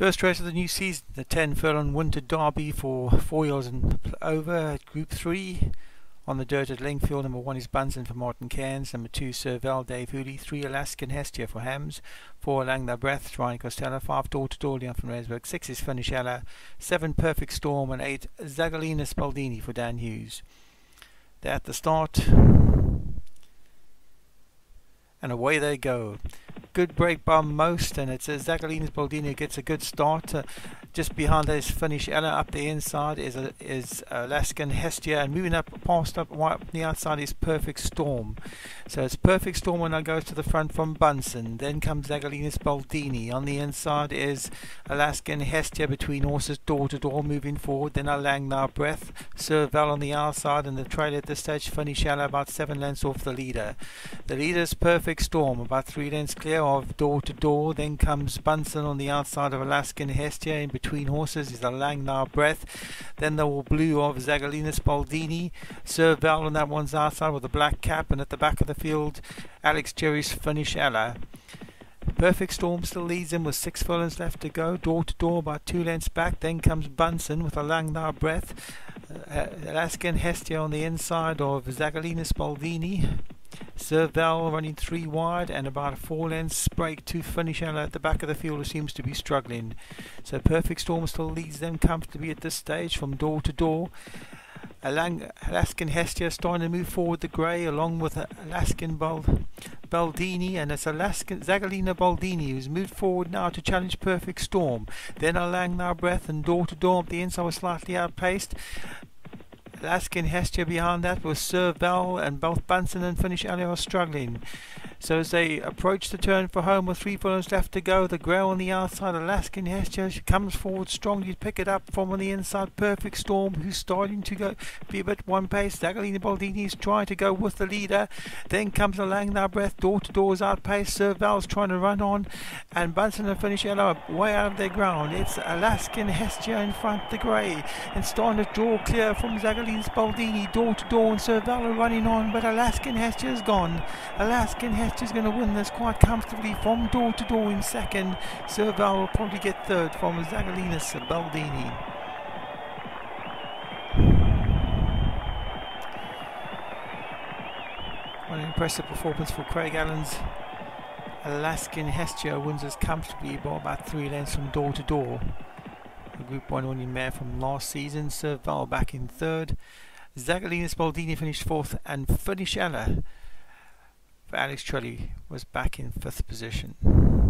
First race of the new season, the 10 furlong Winter Derby for four years and over Group 3. On the dirt at Lingfield, number 1 is Bunsen for Martin Cairns, number 2 Serval Dave Hooley, 3 Alaskan Hestia for Hams, 4 Lang the Breath, Ryan Costello, 5 Door to Door Leon from Resberg, 6 is Finishella, 7 Perfect Storm, and 8 Zagalina Spaldini for Dan Hughes. They're at the start, and away they go good break by most, and it's uh, Zagalinas Baldini gets a good start. Uh, just behind his finish, Ella up the inside is a, is Alaskan Hestia, and moving up past up right up the outside is Perfect Storm. So it's Perfect Storm when I go to the front from Bunsen. Then comes Zagalinas Baldini. On the inside is Alaskan Hestia between horses door to door moving forward. Then Alangnar Breath, Serval on the outside, and the trail at this stage finish Ella about seven lengths off the leader. The leader's Perfect Storm about three lengths clear of door to door. Then comes Bunsen on the outside of Alaskan Hestia in between horses is a Langnar Breath. Then the blue of Zagalina Spaldini. Serval on that one's outside with a black cap. And at the back of the field, Alex Jerry's Finish Ella. Perfect Storm still leads him with six furlongs left to go, door to door about two lengths back. Then comes Bunsen with a Langnar breath. Uh, Alaskan Hestia on the inside of Zagalina Spaldini. Serval running three wide and about a four lengths break to finish out at the back of the field who seems to be struggling. So Perfect Storm still leads them comfortably at this stage from door to door. Alang- Alaskan Hestia starting to move forward the grey along with Alaskan Bald Baldini and it's Alaskan Zagalina Baldini who's moved forward now to challenge Perfect Storm. Then Alangnar Breath and door to door up the inside was slightly outpaced. Alaskan Hestia behind that was Serval and both Bunsen and Finish Elliot are struggling. So as they approach the turn for home with three furlongs left to go, the Grail on the outside, Alaskan Hestia comes forward strongly to pick it up from on the inside. Perfect Storm, who's starting to go be a bit one pace. Zagalina Baldini is trying to go with the leader. Then comes a Langnar Breath, door to door is outpaced. Serval's trying to run on, and Bunsen and Finish Yellow way out of their ground. It's Alaskan Hestia in front, the grey, and starting to draw clear from Zagalina Baldini, door to door, and Serval running on, but Alaskan Hestia is gone. Alaskan Hestia is going to win this quite comfortably from door to door in second. Serval will probably get third from Zagalinas Baldini. What an impressive performance for Craig Allen's Alaskan Hestia wins us comfortably by about three lengths from door to door. The Group 1 winning mare from last season, Serval back in third. Zagalina Spaldini finished fourth and for Alex Trelli was back in fifth position.